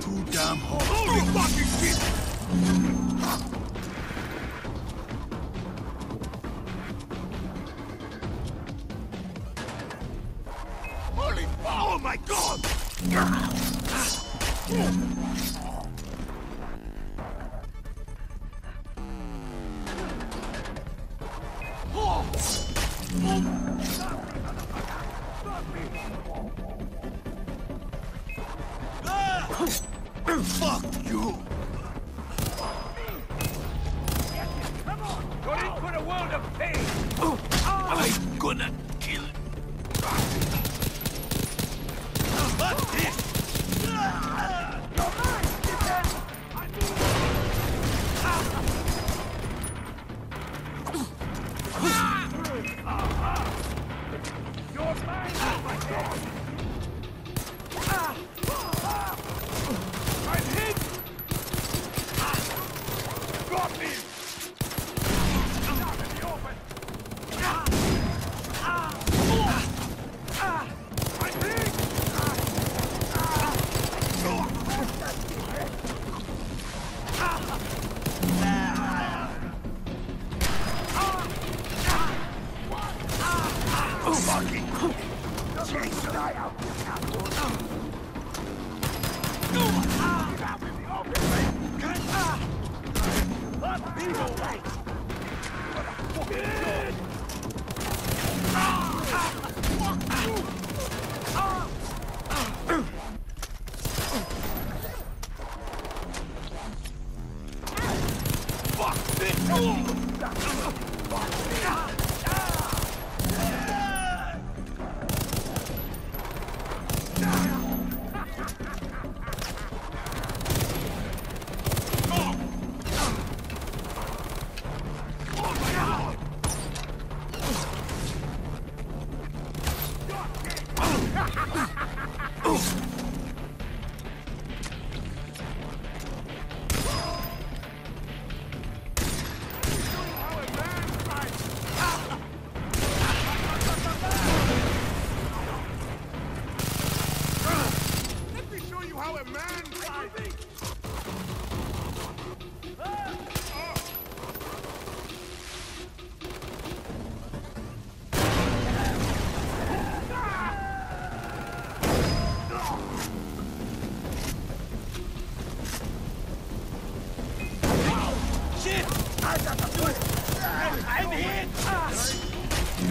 too damn hot. Holy fucking shit! Holy Oh my god! Ah! Oh! Oh! Fuck you! You're in for a world of pain! Fuck this! Let